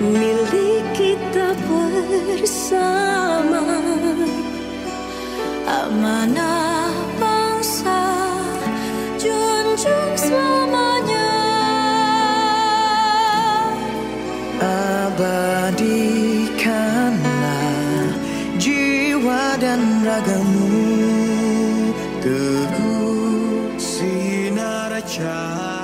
milik kita bersama. Amanah bangsa junjung selamanya. Abadikanlah jiwa dan ragamu. Teguh sinar cahaya.